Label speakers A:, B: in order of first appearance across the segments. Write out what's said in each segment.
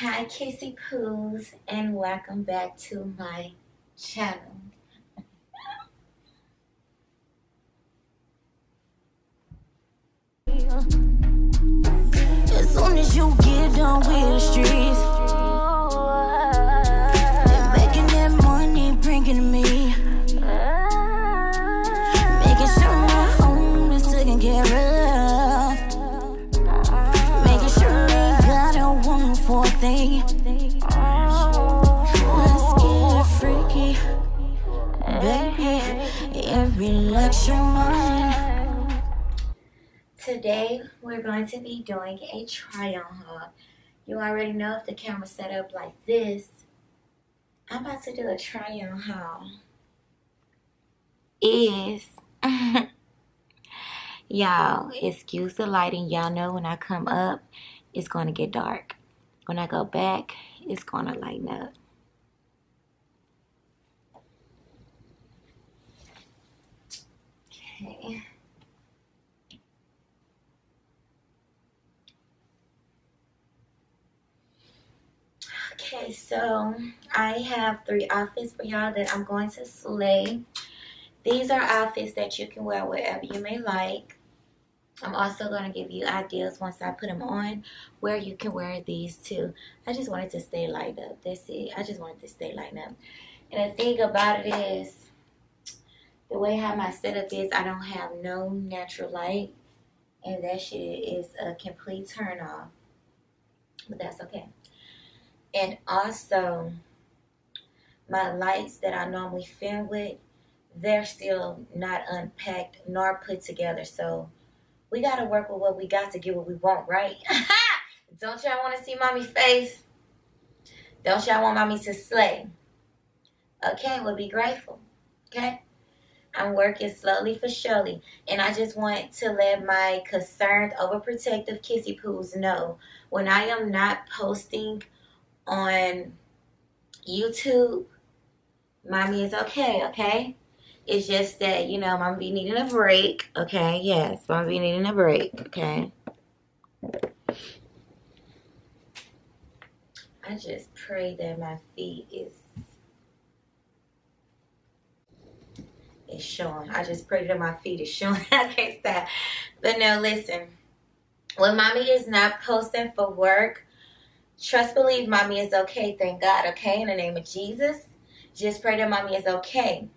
A: Hi Kissy Poos and welcome back to my channel. We're going to be doing a try on haul. You already know if the camera's set up like this. I'm about to do a try on haul. Is y'all excuse the lighting. Y'all know when I come up it's gonna get dark. When I go back, it's gonna lighten up. Okay. Okay, so I have three outfits for y'all that I'm going to slay. These are outfits that you can wear wherever you may like. I'm also going to give you ideas once I put them on where you can wear these too. I just wanted to stay light up. That's it. I just wanted to stay light up. And the thing about it is, the way how my setup is, I don't have no natural light. And that shit is a complete turn off. But that's okay. And also, my lights that I normally film with, they're still not unpacked nor put together. So we got to work with what we got to get what we want, right? Don't y'all want to see mommy's face? Don't y'all want mommy to slay? Okay, we'll be grateful. Okay? I'm working slowly for surely. And I just want to let my concerned, overprotective kissy poos know when I am not posting on YouTube, mommy is okay, okay? It's just that, you know, mom be needing a break, okay? Yes, mom be needing a break, okay? I just pray that my feet is is showing. I just pray that my feet is showing. I can't stop. But no, listen. When mommy is not posting for work, trust, believe, mommy is okay. Thank God, okay? In the name of Jesus, just pray that mommy is okay.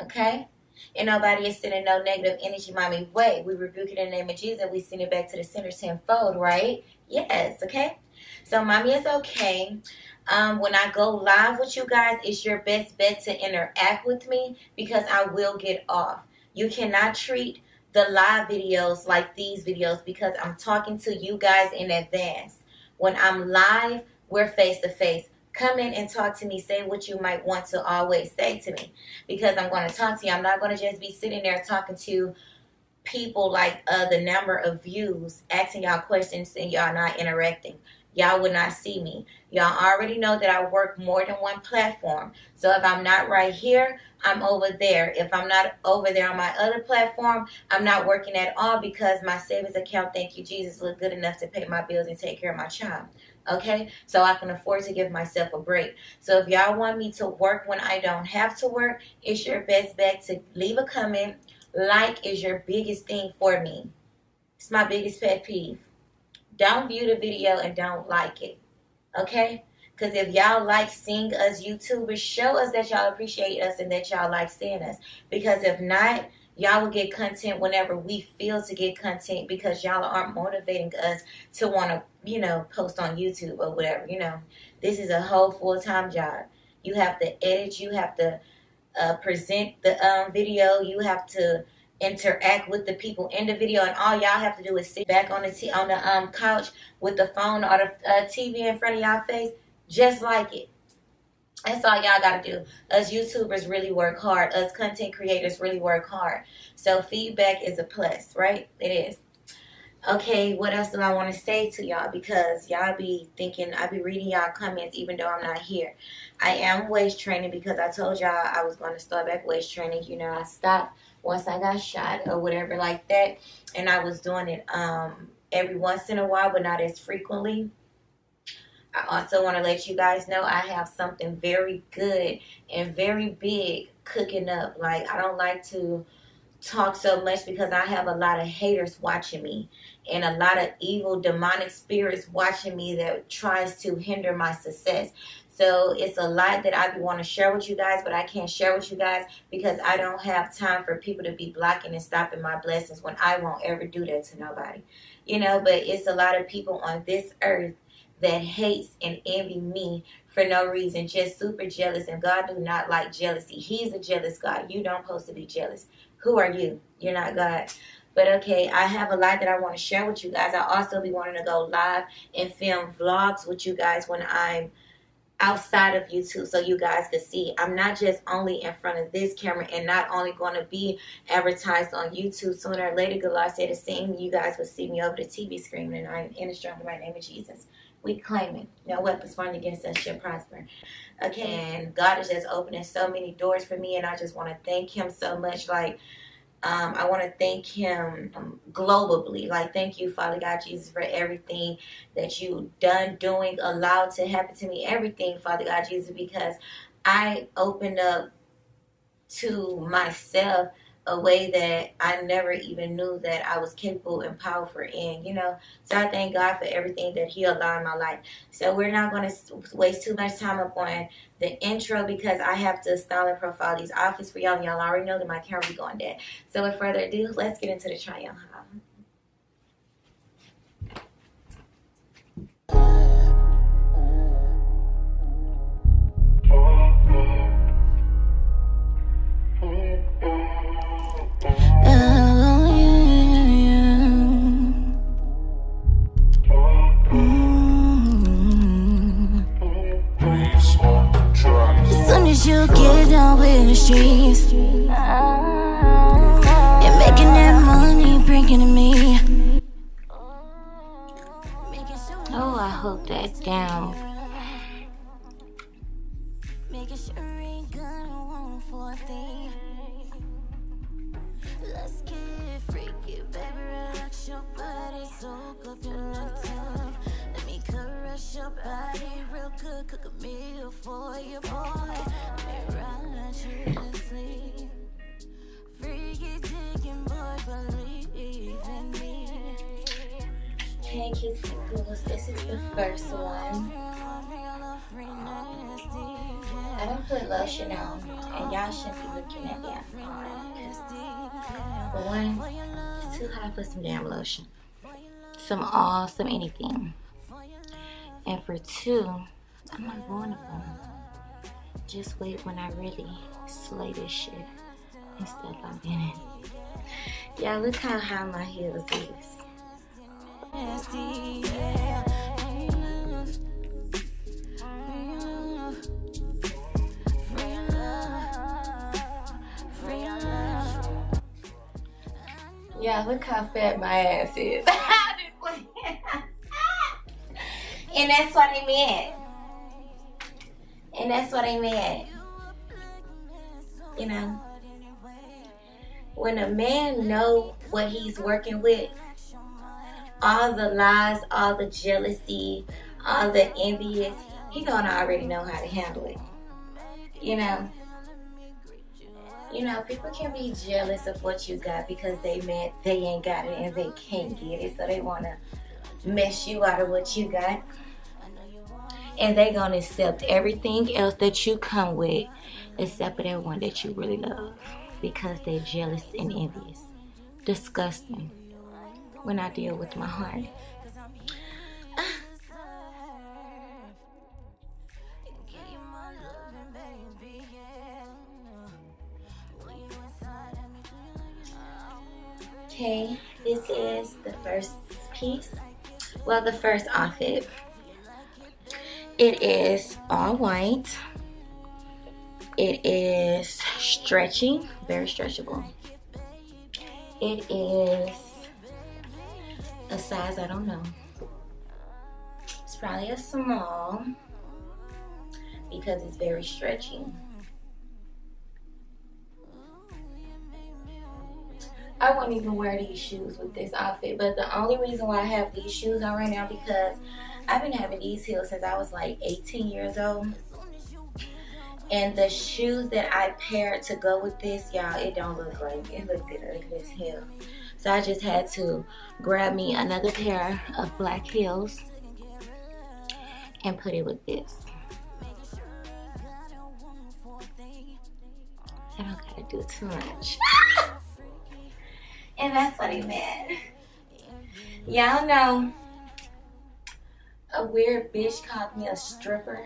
A: Okay? And nobody is sending no negative energy mommy way. We rebuke it in the name of Jesus. We send it back to the center tenfold, right? Yes, okay? So mommy is okay. Um, when I go live with you guys, it's your best bet to interact with me because I will get off. You cannot treat the live videos like these videos because I'm talking to you guys in advance. When I'm live, we're face to face. Come in and talk to me. Say what you might want to always say to me because I'm going to talk to you. I'm not going to just be sitting there talking to people like uh, the number of views, asking y'all questions, and y'all not interacting y'all would not see me. Y'all already know that I work more than one platform. So if I'm not right here, I'm over there. If I'm not over there on my other platform, I'm not working at all because my savings account, thank you Jesus, look good enough to pay my bills and take care of my child. Okay, so I can afford to give myself a break. So if y'all want me to work when I don't have to work, it's your best bet to leave a comment. Like is your biggest thing for me. It's my biggest pet peeve. Don't view the video and don't like it. Okay? Because if y'all like seeing us YouTubers, show us that y'all appreciate us and that y'all like seeing us. Because if not, y'all will get content whenever we feel to get content because y'all aren't motivating us to want to, you know, post on YouTube or whatever. You know, this is a whole full time job. You have to edit, you have to uh, present the um, video, you have to interact with the people in the video and all y'all have to do is sit back on the t- on the um couch with the phone or the uh, TV in front of y'all face just like it. That's all y'all gotta do. Us youtubers really work hard. Us content creators really work hard. So feedback is a plus right? It is. Okay what else do i want to say to y'all? Because y'all be thinking i be reading y'all comments even though i'm not here. I am waist training because i told y'all i was going to start back waist training you know i stopped once I got shot or whatever like that. And I was doing it um, every once in a while, but not as frequently. I also want to let you guys know I have something very good and very big cooking up. Like, I don't like to talk so much because I have a lot of haters watching me and a lot of evil demonic spirits watching me that tries to hinder my success. So it's a lot that I want to share with you guys, but I can't share with you guys because I don't have time for people to be blocking and stopping my blessings when I won't ever do that to nobody. You know, but it's a lot of people on this earth that hates and envy me for no reason, just super jealous. And God do not like jealousy. He's a jealous God. You don't supposed to be jealous. Who are you? You're not God. But okay, I have a lot that I want to share with you guys. I also be wanting to go live and film vlogs with you guys when I'm outside of YouTube so you guys can see. I'm not just only in front of this camera and not only going to be advertised on YouTube. Sooner or later, God said the same. You guys will see me over the TV screen and I'm in the strong right name of Jesus. We claim it. No weapons formed against us shall prosper. Okay, and God is just opening so many doors for me and I just want to thank him so much. Like, um, I want to thank him um, globally. Like, thank you, Father God Jesus, for everything that you done, doing, allowed to happen to me. Everything, Father God Jesus, because I opened up to myself a way that I never even knew that I was capable and powerful in, you know. So I thank God for everything that He allowed in my life. So we're not going to waste too much time upon the intro because I have to style and profile these outfits for y'all. Y'all already know that my camera be going dead. So with further ado, let's get into the try on
B: you get with the streets and making that money, me.
A: Oh, I hope that down. Lotion on, and y'all shouldn't be looking at that. For one, it's too hot for some damn lotion. Some all, some anything. And for two, I'm not going to go. Just wait when I really slay this shit and step up in it. Y'all, look how high my heels is.
B: Yeah,
A: look how fat my ass is. and that's what I meant. And that's what I meant. You know, when a man know what he's working with, all the lies, all the jealousy, all the envious, he gonna already know how to handle it. You know. You know, people can be jealous of what you got because they meant they ain't got it and they can't get it, so they wanna mess you out of what you got. And they gonna accept everything else that you come with, except for that one that you really love. Because they're jealous and envious. Disgusting. When I deal with my heart. Okay, this is the first piece. Well, the first outfit. It is all white. It is stretchy, very stretchable. It is a size I don't know. It's probably a small because it's very stretchy. I wouldn't even wear these shoes with this outfit, but the only reason why I have these shoes on right now because I've been having these heels since I was like 18 years old. And the shoes that I paired to go with this, y'all, it don't look great. It looked good as hell. So I just had to grab me another pair of black heels and put it with this. I don't gotta do too much. and that's what he meant. Y'all know a weird bitch called me a stripper.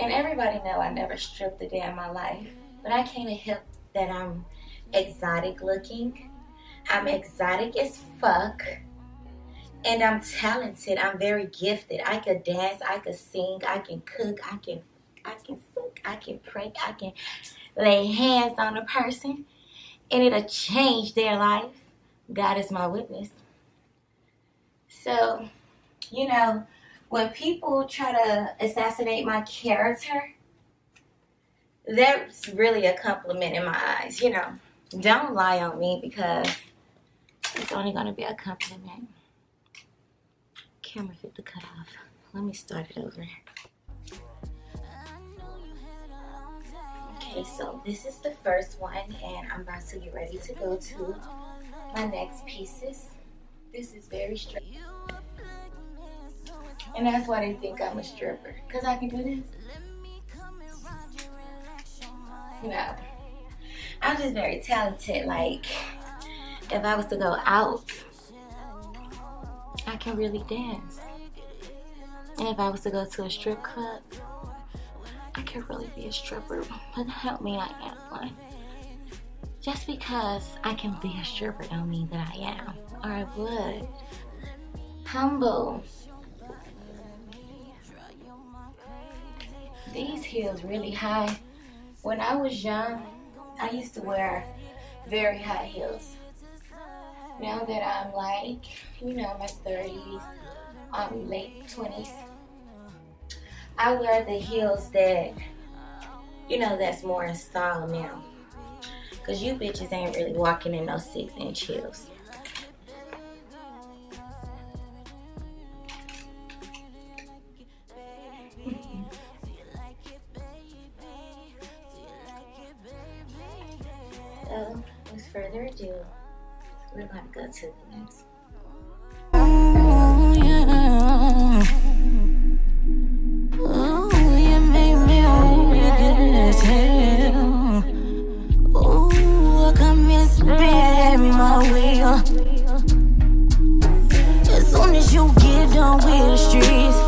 A: And everybody know I never stripped a day in my life. But I can't help that I'm exotic looking. I'm exotic as fuck. And I'm talented. I'm very gifted. I could dance, I could sing, I can cook, I can I can fuck, I can pray, I can lay hands on a person and it'll change their life. God is my witness. So, you know, when people try to assassinate my character, that's really a compliment in my eyes. You know, don't lie on me because it's only going to be a compliment. Camera fit the cut off. Let me start it over. Okay, so this is the first one, and I'm about to get ready to go to my next pieces. This is very straight. And that's why they think I'm a stripper. Because I can do this. Know, I'm just very talented. Like, if I was to go out, I can really dance. And if I was to go to a strip club, I could really be a stripper. But help me, I am one. Just because I can be a stripper don't mean that I am. Or I would. Humble. these heels really high. When I was young, I used to wear very high heels. Now that I'm like, you know, my 30s, um, late 20s, I wear the heels that, you know, that's more in style now. Because you bitches ain't really walking in those six inch heels. So, with further ado, we're going to go to the next.
B: Ooh, spin my wheel. As soon as you get done with the streets,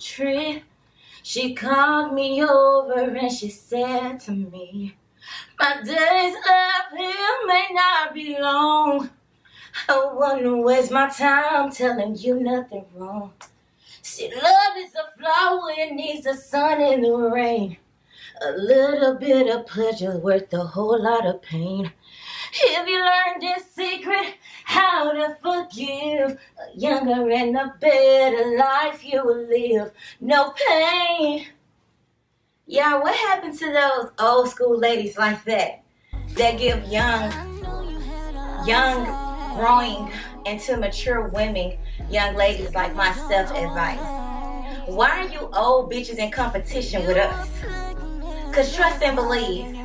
A: tree. She called me over and she said to me, My days left here may not be long. I wouldn't waste my time telling you nothing wrong. See, love is a flower, it needs the sun and the rain. A little bit of pleasure worth a whole lot of pain. If you learn this secret, how to forgive, a younger and a better life you will live. No pain. Yeah, what happened to those old school ladies like that? That give young, young, growing into mature women, young ladies like myself advice. Why are you old bitches in competition with us? Cause trust and believe.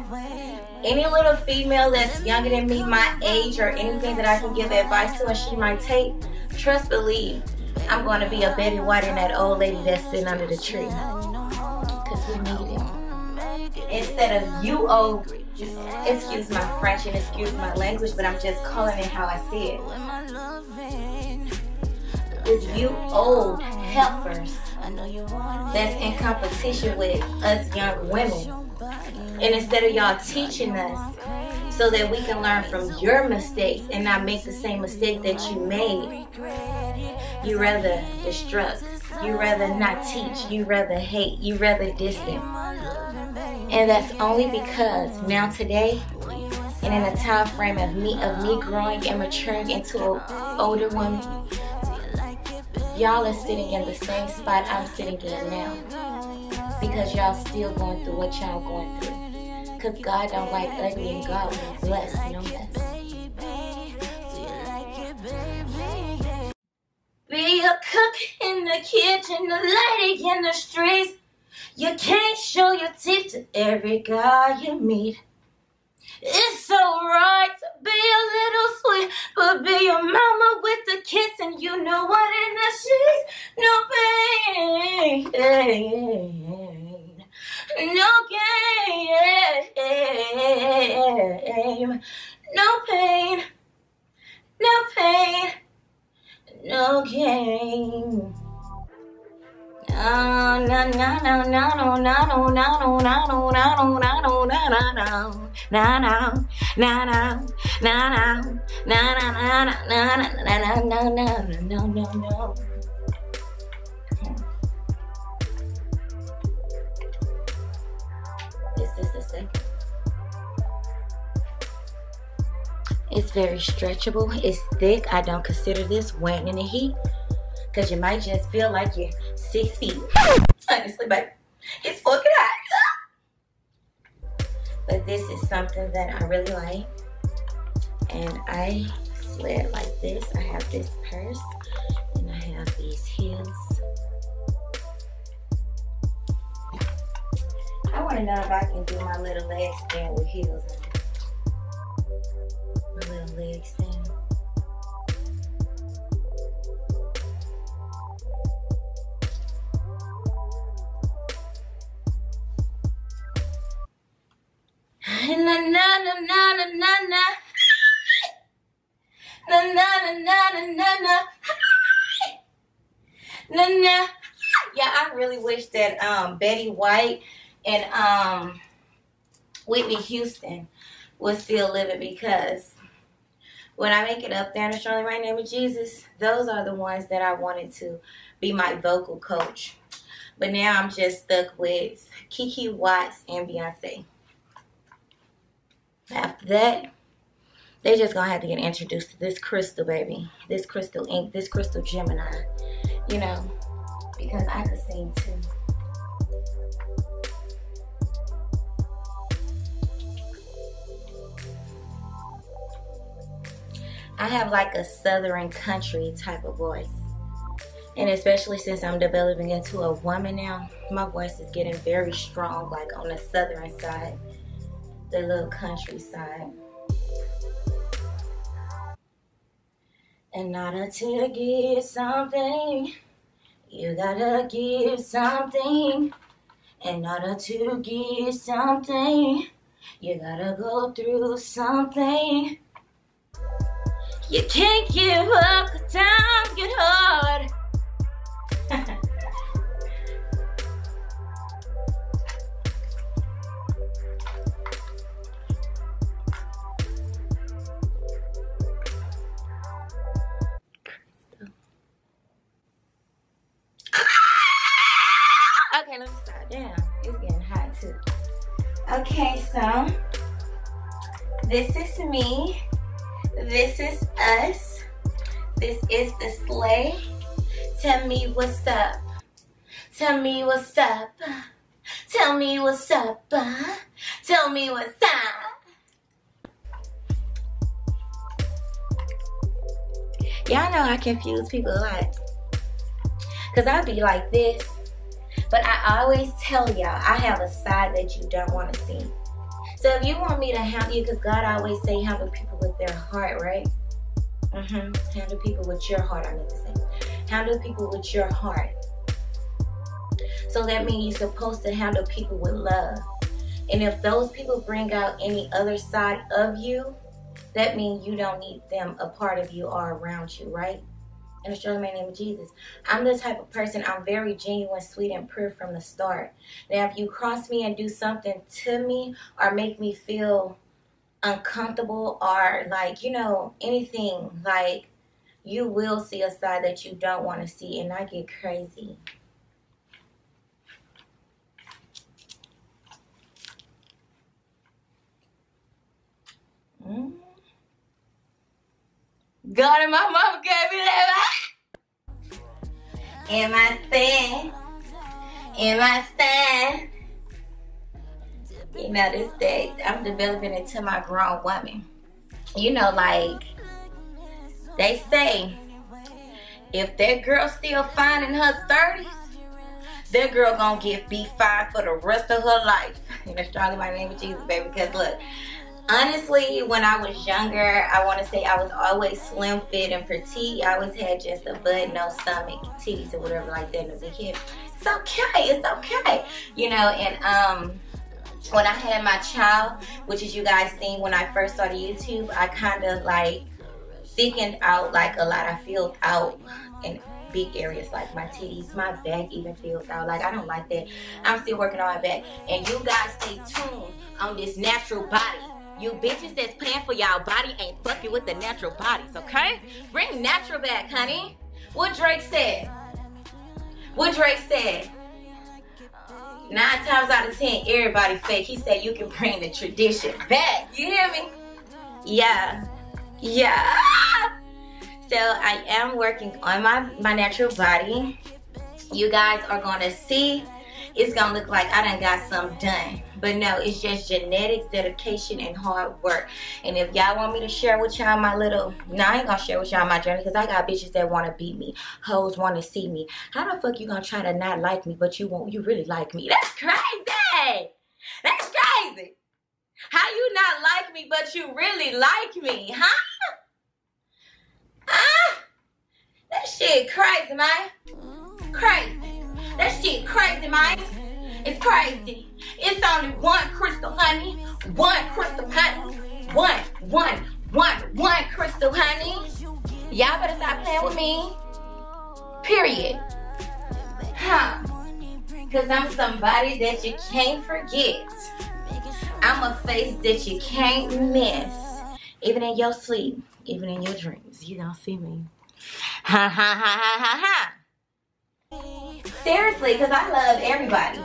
A: Any little female that's younger than me, my age, or anything that I can give advice to and she might take, trust, believe, I'm going to be a Betty White and that old lady that's sitting under the tree. Because we need it. Instead of you old, just excuse my French and excuse my language, but I'm just calling it how I see it. It's you old heifers that's in competition with us young women. And instead of y'all teaching us so that we can learn from your mistakes and not make the same mistake that you made, you rather destruct. You rather not teach. You rather hate. You rather distant. And that's only because now today, and in the time frame of me of me growing and maturing into an older woman, y'all are sitting in the same spot I'm sitting in now. Because y'all still going through what y'all going through. Cause God don't like ugly and God will bless no mess. Be a cook in the kitchen, a lady in the streets. You can't show your teeth to every guy you meet. It's so right to be a little sweet, but be a mama with the kids, and you know what in the sheets? No pain, It's very stretchable. It's thick. I don't consider this wet in the heat because you might just feel like you're six feet. Honestly, but it's fucking hot. But this is something that I really like. And I slid like this. I have this purse and I have these heels. I want to know if I can do my little leg stand with heels. My little leg stand. Na na. Yeah, I really wish that um Betty White and um Whitney Houston was still living because when I make it up there in Australia right now with Jesus, those are the ones that I wanted to be my vocal coach. But now I'm just stuck with Keke Wyatt and Beyonce. After that, they just gonna have to get introduced to this crystal, baby. This crystal ink, this crystal Gemini. You know, because I could sing too. I have like a southern country type of voice. And especially since I'm developing into a woman now, my voice is getting very strong, like on the southern side, the little countryside. And not until you give something, you gotta give something. And not to give something, you gotta go through something. You can't give up, cause times get hard. This is me. This is us. This is the slay. Tell me what's up. Tell me what's up. Tell me what's up. Tell me what's up. Y'all know I confuse people a lot. Cause I be like this. But I always tell y'all I have a side that you don't want to see. So if you want me to handle you, because God always say handle people with their heart, right? Mm-hmm. Handle people with your heart, I meant to say. Handle people with your heart. So that means you're supposed to handle people with love. And if those people bring out any other side of you, that means you don't need them a part of you or around you, right? In the strong name of Jesus. I'm the type of person, I'm very genuine, sweet, and pure from the start. Now, if you cross me and do something to me or make me feel uncomfortable or like, you know, anything, like you will see a side that you don't want to see, and I get crazy. Mm. God and my mom gave me that. Am I stand? Am I stand? You know, this day I'm developing into my grown woman. You know, like they say, if that girl still fine in her 30s, that girl gonna get B5 for the rest of her life. You know, strongly by the name of Jesus, baby. Because look, honestly, when I was younger, I want to say I was always slim, fit, and petite. I always had just a butt, no stomach, titties, or whatever like that, and a big hip. It's okay. It's okay. You know, and um, when I had my child, which is you guys seen when I first started YouTube, I kind of like thickened out like a lot. I filled out in big areas like my titties, my back even filled out. Like I don't like that. I'm still working on my back. And you guys stay tuned on this natural body. You bitches that's paying for y'all body ain't fucking with the natural bodies, okay? Bring natural back, honey. What Drake said. What Drake said. Nine times out of ten, everybody fake. He said you can bring the tradition back. You hear me? Yeah. Yeah. So I am working on my, my natural body. You guys are gonna see it's gonna look like I done got some done. But no, it's just genetics, dedication, and hard work. And if y'all want me to share with y'all my little, no, I ain't gonna share with y'all my journey because I got bitches that wanna beat me, hoes wanna see me. How the fuck you gonna try to not like me, but you won't? You really like me? That's crazy. That's crazy. How you not like me, but you really like me, huh? Ah, that shit crazy, man. Crazy. That shit crazy, man. It's crazy. It's only one crystal, honey. One crystal, honey. One, one, one, one crystal, honey. Y'all better stop playing with me. Period. Huh. Cause I'm somebody that you can't forget. I'm a face that you can't miss. Even in your sleep, even in your dreams, you don't see me. Ha ha ha ha ha ha. Seriously, because I love everybody.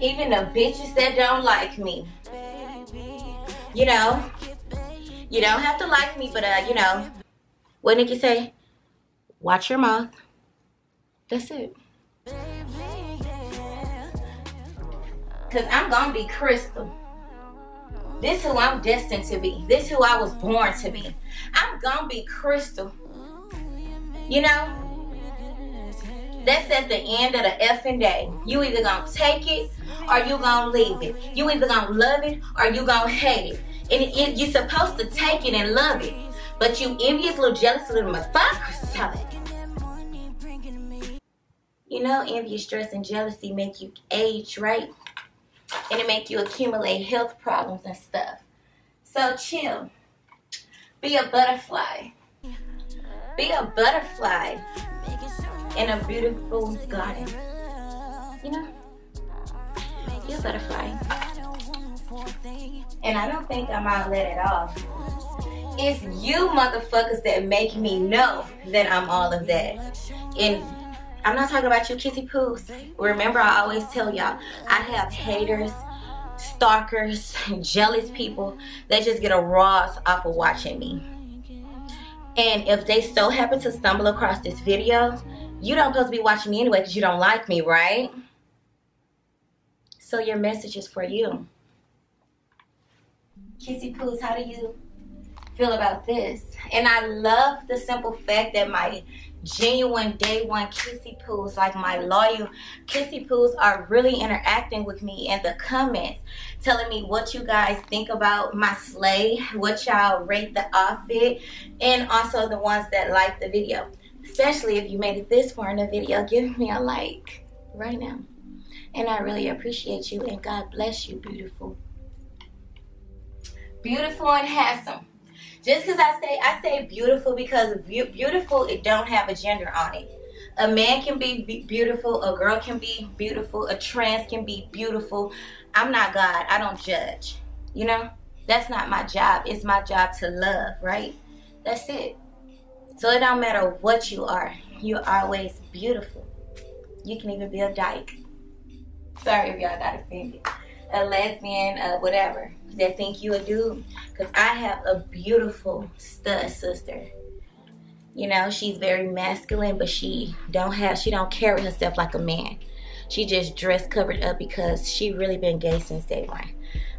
A: Even the bitches that don't like me. You know, you don't have to like me, but uh, you know, what Nikki say? Watch your mouth. That's it. Cause I'm gonna be crystal. This who I'm destined to be. This who I was born to be. I'm gonna be crystal. You know? That's at the end of the effing day. You either gonna take it or you gonna leave it. You either gonna love it or you gonna hate it. And it, it, you're supposed to take it and love it. But you envious little jealous little motherfuckers. You know, envy, stress, and jealousy make you age, right? and it make you accumulate health problems and stuff. So chill. Be a butterfly. Be a butterfly in a beautiful garden. You know? Be a butterfly. And I don't think I'm outlet at off. It's you motherfuckers that make me know that I'm all of that. And I'm not talking about you kissy poos. Remember, I always tell y'all, I have haters, stalkers, jealous people that just get a rise off of watching me. And if they so happen to stumble across this video, you don't supposed to be watching me anyway because you don't like me, right? So your message is for you. Kissy Poos, how do you feel about this? And I love the simple fact that my genuine day one kissy poos, like my loyal kissy poos, are really interacting with me in the comments, telling me what you guys think about my slay, what y'all rate the outfit, and also the ones that like the video. Especially if you made it this far in the video, give me a like right now. And I really appreciate you, and God bless you, beautiful. Beautiful and handsome. Just because I say I say beautiful because beautiful it don't have a gender on it. A man can be beautiful, a girl can be beautiful, a trans can be beautiful. I'm not God. I don't judge. You know? That's not my job. It's my job to love, right? That's it. So it don't matter what you are. You're always beautiful. You can even be a dyke. Sorry if y'all got offended. A lesbian, uh, whatever that think you a dude. Because I have a beautiful stud sister. You know, she's very masculine, but she don't have she don't carry herself like a man. She just dress covered up because she really been gay since day one.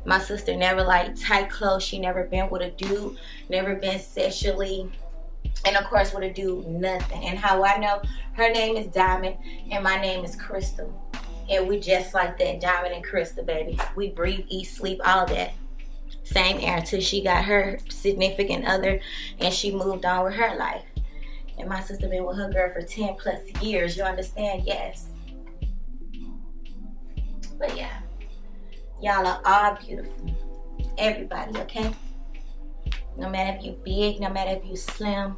A: My sister never liked tight clothes. She never been with a dude, never been sexually and of course with a dude nothing and how i know her name is diamond and my name is crystal and we just like that diamond and crystal baby we breathe eat sleep all that same air until she got her significant other and she moved on with her life. And my sister been with her girl for 10 plus years. You understand? Yes. But yeah, y'all are all beautiful. Everybody, okay? No matter if you big, no matter if you slim.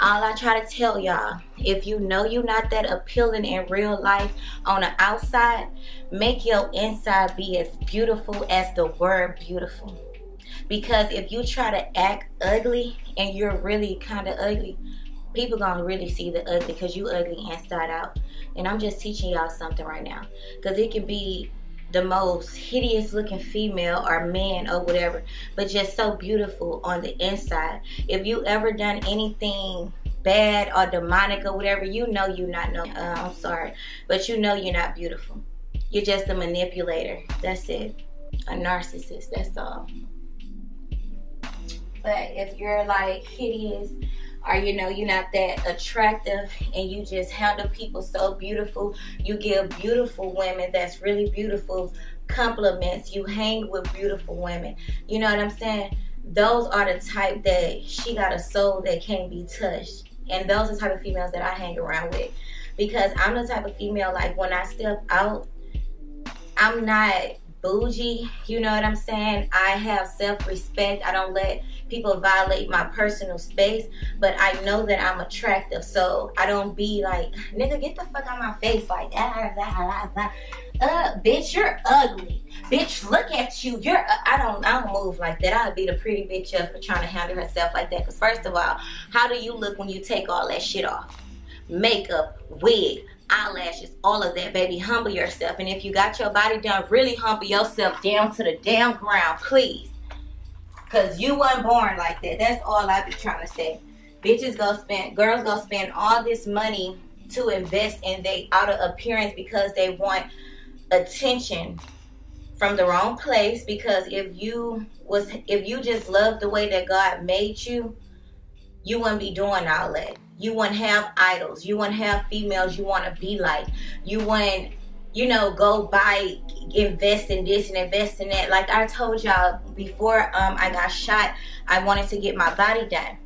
A: All I try to tell y'all, if you know you're not that appealing in real life on the outside, make your inside be as beautiful as the word beautiful. Because if you try to act ugly and you're really kind of ugly, people gonna really see the ugly because you ugly inside out. And I'm just teaching y'all something right now. Because it can be the most hideous looking female or man or whatever, but just so beautiful on the inside. If you ever done anything bad or demonic or whatever, you know you're not no uh, I'm sorry, but you know you're not beautiful. You're just a manipulator. That's it. A narcissist, that's all. But if you're like hideous or you know you're not that attractive and you just handle people so beautiful, you give beautiful women that's really beautiful compliments. You hang with beautiful women. You know what I'm saying? Those are the type that she got a soul that can't be touched. And those are the type of females that I hang around with. Because I'm the type of female like when I step out, I'm not bougie. You know what I'm saying? I have self respect. I don't let people violate my personal space, but I know that I'm attractive. So I don't be like, nigga, get the fuck out of my face like ah, uh, bitch, you're ugly. Bitch, look at you. You're. Uh, I don't. I don't move like that. I'd be the pretty bitch up for trying to handle herself like that. Cause first of all, how do you look when you take all that shit off? Makeup, wig, eyelashes, all of that, baby. Humble yourself. And if you got your body done, really humble yourself down to the damn ground, please. Cause you weren't born like that. That's all I be trying to say. Bitches go spend, girls go spend all this money to invest in their outer appearance because they want attention from the wrong place. Because if you was, if you just loved the way that God made you, you wouldn't be doing all that. You want to have idols. You want to have females you want to be like. You wouldn't, you know, go buy, invest in this and invest in that. Like I told y'all before um, I got shot, I wanted to get my body done.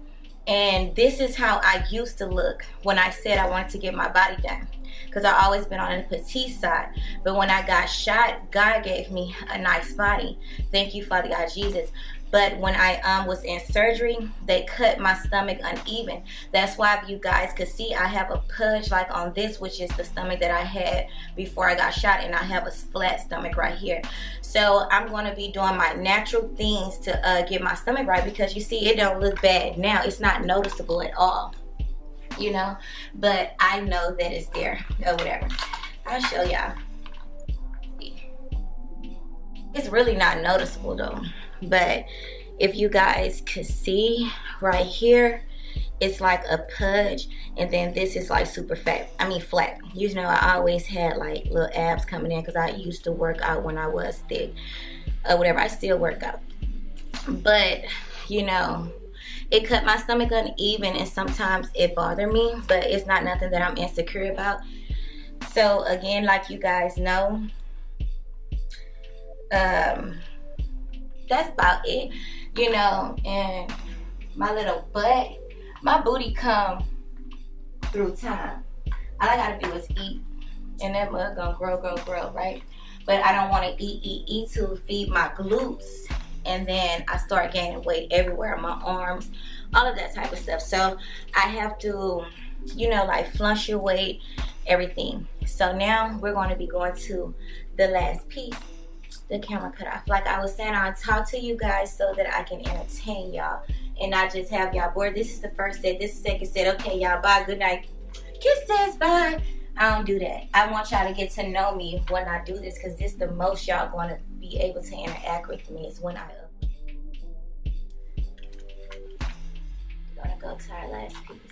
A: And this is how I used to look when I said I wanted to get my body done. Because I always been on the petite side. But when I got shot, God gave me a nice body. Thank you, Father God Jesus. But when I um, was in surgery, they cut my stomach uneven. That's why if you guys could see, I have a pudge like on this, which is the stomach that I had before I got shot. And I have a flat stomach right here. So I'm going to be doing my natural things to uh, get my stomach right because you see, it don't look bad now. It's not noticeable at all, you know. But I know that it's there or whatever. I'll show y'all. It's really not noticeable though. But if you guys could see right here, it's like a pudge and then this is like super fat i mean flat. You know i always had like little abs coming in because i used to work out when i was thick or whatever i still work out. But you know it cut my stomach uneven and sometimes it bothered me but it's not nothing that i'm insecure about. So again like you guys know um that's about it you know and my little butt my booty come through time. All I gotta do is eat, and that mug gonna grow, grow, grow, right? But I don't want to eat, eat, eat to feed my glutes, and then I start gaining weight everywhere, my arms, all of that type of stuff. So I have to, you know, like flush your weight, everything. So now we're going to be going to the last piece the camera cut off. Like I was saying, I'll talk to you guys so that I can entertain y'all and not just have y'all bored. This is the first set. This is second set. Okay, y'all, bye. Good night. Kisses, bye. I don't do that. I want y'all to get to know me when I do this because this is the most y'all going to be able to interact with me is when I We're gonna go to our last piece.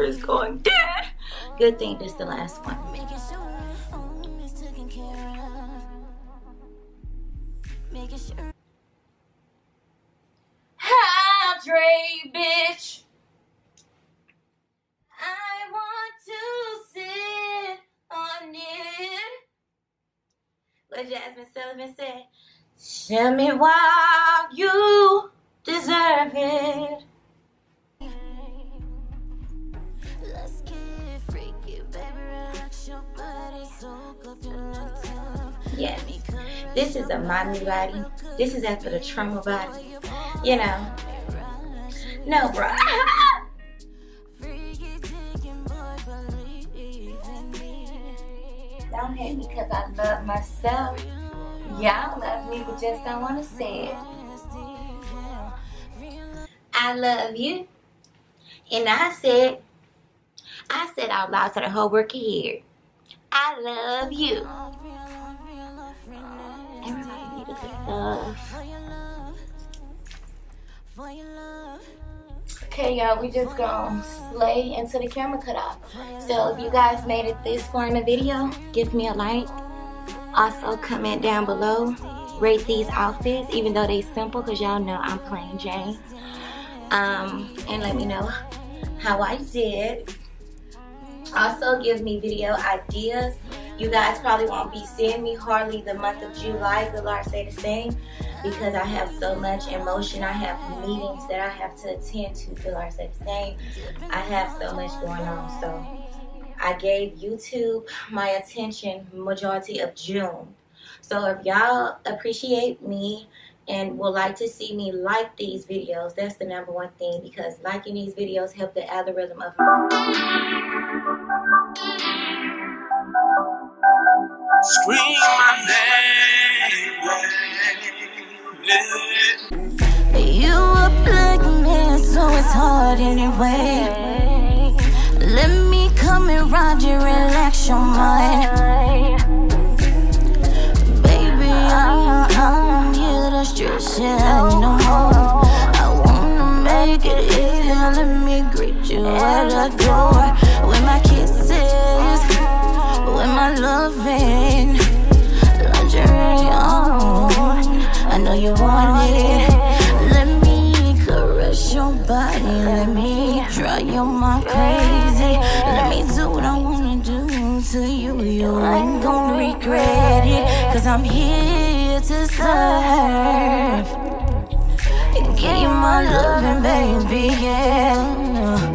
A: My is going dead. Good thing this is the last one. Hydrate, bitch. I want to sit on it. What Jazmine Sullivan said. Tell me why you deserve it. This is a mommy body. This is after the trauma body. You know. No, bro. Don't hate me because I love myself. Y'all love me, but just don't want to say it. I love you. And I said, I said out loud to the whole working here, I love you. Okay, y'all, we just gonna slay into the camera cut off. So if you guys made it this far in the video, give me a like. Also, comment down below. Rate these outfits, even though they simple, because y'all know I'm plain Jane. Um, and let me know how I did. Also, give me video ideas. You guys probably won't be seeing me hardly the month of July, the Lord say the same, because I have so much emotion. I have meetings that I have to attend to, the Lord say the same. I have so much going on, so I gave YouTube my attention majority of June. So if y'all appreciate me and would like to see me like these videos, that's the number one thing because liking these videos help the algorithm of Scream my
B: name. You a black man, so it's hard anyway. Let me come and ride you, relax your mind. Baby, I here to stress you no more. I wanna make it easy, let me greet you at the door. With my with my loving, lingerie on. I know you want it. Let me caress your body, let me drive your mind crazy. Let me do what I wanna do to you. You ain't gonna regret it. Cause I'm here to serve. Give you my loving, baby, yeah.